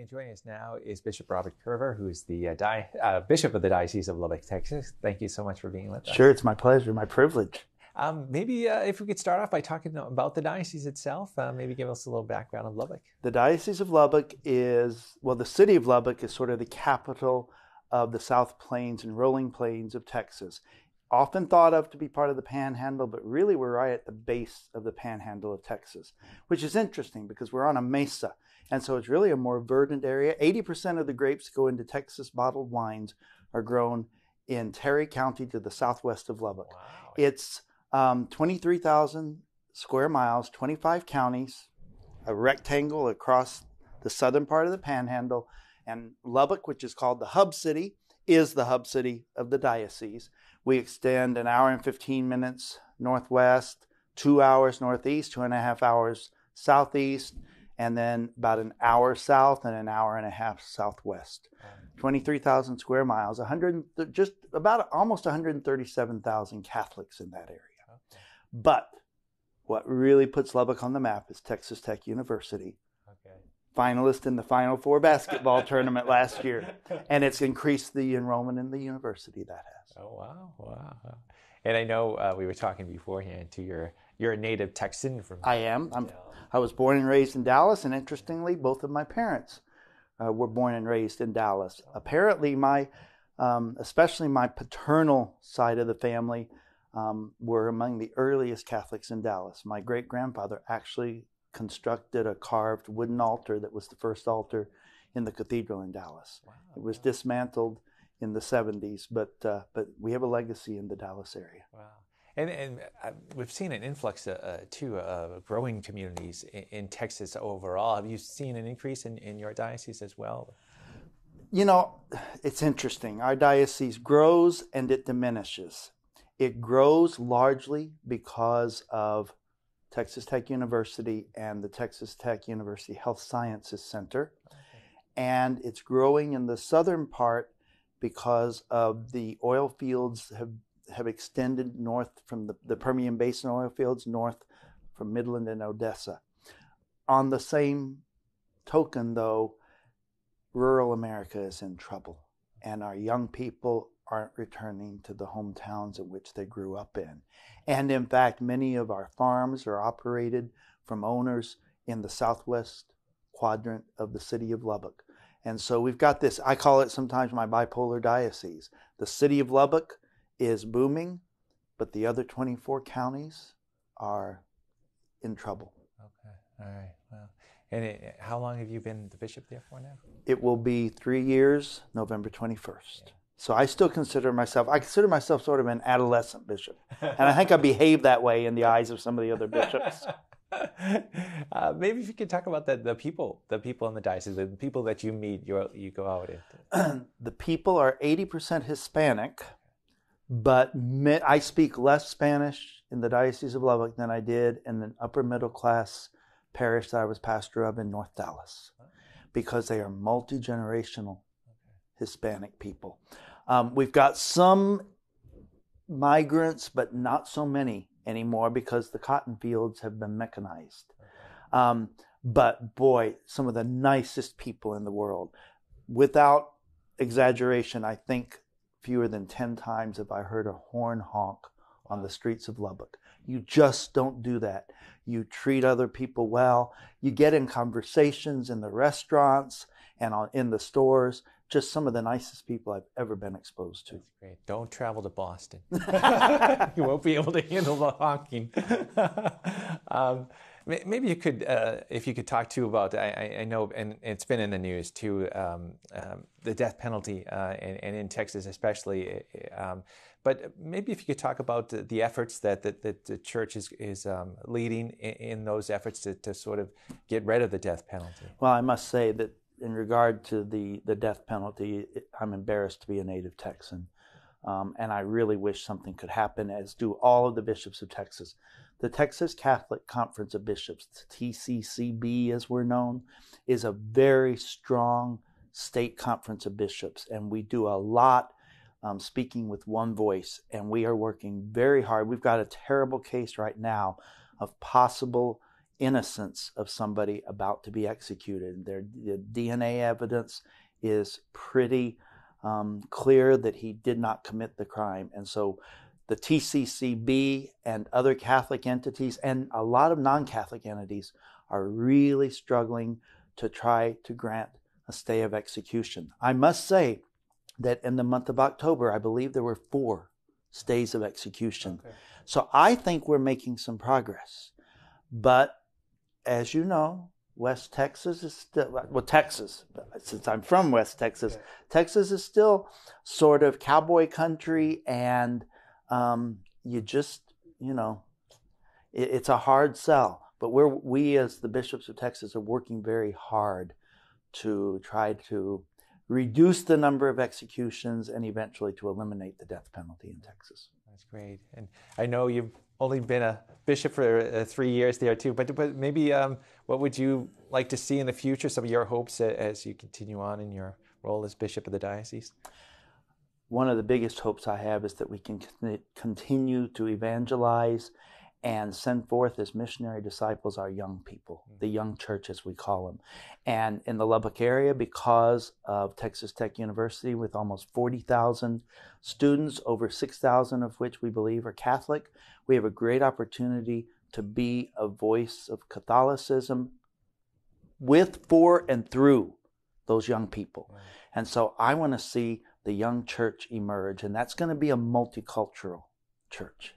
And joining us now is Bishop Robert Coerver, who is the uh, di- uh, Bishop of the Diocese of Lubbock, Texas. Thank you so much for being with us. Sure, it's my pleasure, my privilege. Um, maybe uh, if we could start off by talking about the diocese itself, uh, maybe give us a little background of Lubbock. The Diocese of Lubbock is, well, the city of Lubbock is sort of the capital of the South Plains and Rolling Plains of Texas. Often thought of to be part of the panhandle, but really we're right at the base of the panhandle of Texas, which is interesting because we're on a mesa. And so it's really a more verdant area. 80% of the grapes go into Texas bottled wines are grown in Terry County to the southwest of Lubbock. Wow. It's um, 23,000 square miles, 25 counties, a rectangle across the southern part of the panhandle. And Lubbock, which is called the hub city, is the hub city of the diocese. We extend an hour and 15 minutes northwest, two hours northeast, two and a half hours southeast, and then about an hour south and an hour and a half southwest. 23,000 square miles, 100, just about almost 137,000 Catholics in that area. But what really puts Lubbock on the map is Texas Tech University. Finalist in the Final Four basketball tournament last year, and it's increased the enrollment in the university that has. Oh wow, wow. And I know uh, we were talking beforehand too. You're you're a native Texan from. I am. I'm, I was born and raised in Dallas, and interestingly, both of my parents uh, were born and raised in Dallas. Apparently, my, um, especially my paternal side of the family, um, were among the earliest Catholics in Dallas. My great grandfather actually constructed a carved wooden altar that was the first altar in the cathedral in Dallas. Wow, It was wow, dismantled in the 70s, but uh, but we have a legacy in the Dallas area. wow. And and uh, we've seen an influx uh, uh, too of growing communities in, in Texas overall. Have you seen an increase in, in your diocese as well? You know, it's interesting. Our diocese grows and it diminishes. It grows largely because of Texas Tech University and the Texas Tech University Health Sciences Center. And it's growing in the southern part because of the oil fields have, have extended north from the, the Permian Basin oil fields north from Midland and Odessa. On the same token, though, rural America is in trouble, and our young people aren't returning to the hometowns in which they grew up in. And in fact, many of our farms are operated from owners in the southwest quadrant of the city of Lubbock. And so we've got this, I call it sometimes my bipolar diocese. The city of Lubbock is booming, but the other 24 counties are in trouble. Okay, all right. Well, and it, how long have you been the bishop there for now? It will be three years, November 21st. So I still consider myself, I consider myself sort of an adolescent bishop. And I think I behave that way in the eyes of some of the other bishops. uh, maybe if you could talk about the, the people, the people in the diocese, the people that you meet, you you go out into. the people are 80% Hispanic, but mi- I speak less Spanish in the Diocese of Lubbock than I did in an upper middle class parish that I was pastor of in North Dallas because they are multi generational Hispanic people. Um, we've got some migrants, but not so many anymore because the cotton fields have been mechanized. Um, but boy, some of the nicest people in the world. Without exaggeration, I think fewer than 10 times have I heard a horn honk on the streets of Lubbock. You just don't do that. You treat other people well. You get in conversations in the restaurants and on, in the stores. Just some of the nicest people I've ever been exposed to. That's great. Don't travel to Boston. you won't be able to handle the honking. um, maybe you could, uh, if you could talk too about, I, I- know, and it's been in the news too, um, um, the death penalty, uh, and, and in Texas especially. Um, but maybe if you could talk about the, the efforts that, that, that the church is, is um, leading in, in those efforts to, to sort of get rid of the death penalty. Well, I must say that in regard to the, the death penalty, I'm embarrassed to be a native Texan. Um, and I really wish something could happen, as do all of the bishops of Texas. The Texas Catholic Conference of Bishops, TCCB as we're known, is a very strong state conference of bishops. And we do a lot um, speaking with one voice. And we are working very hard. We've got a terrible case right now of possible innocence of somebody about to be executed. Their the DNA evidence is pretty um, clear that he did not commit the crime, and so the TCCB and other Catholic entities and a lot of non-Catholic entities are really struggling to try to grant a stay of execution. I must say that in the month of October, I believe there were four stays of execution. Okay. So I think we're making some progress. But as you know, West Texas is still, well, Texas, since I'm from West Texas, Texas is still sort of cowboy country, and um, you just, you know, it, it's a hard sell. But we're, we, as the bishops of Texas, are working very hard to try to reduce the number of executions and eventually to eliminate the death penalty in Texas. That's great. And I know you've only been a bishop for uh, three years there too, but, but maybe um, what would you like to see in the future, some of your hopes as you continue on in your role as bishop of the diocese? One of the biggest hopes I have is that we can continue to evangelize and send forth as missionary disciples our young people, hmm. the young church as we call them. And in the Lubbock area, because of Texas Tech University, with almost 40,000 students, over 6,000 of which we believe are Catholic, we have a great opportunity to be a voice of Catholicism with, for, and through those young people. Right. And so I want to see the young church emerge, and that's going to be a multicultural church.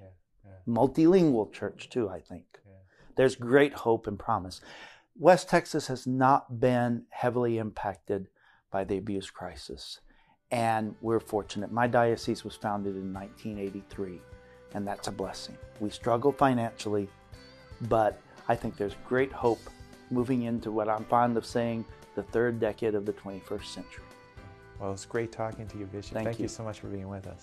Yeah multilingual church too, I think. Yeah. There's great hope and promise. West Texas has not been heavily impacted by the abuse crisis, and we're fortunate. My diocese was founded in 1983, and that's a blessing. We struggle financially, but I think there's great hope moving into what I'm fond of saying the third decade of the 21st century. Well, it's great talking to you, Bishop. Thank, Thank you. you so much for being with us.